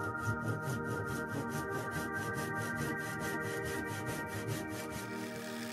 できた!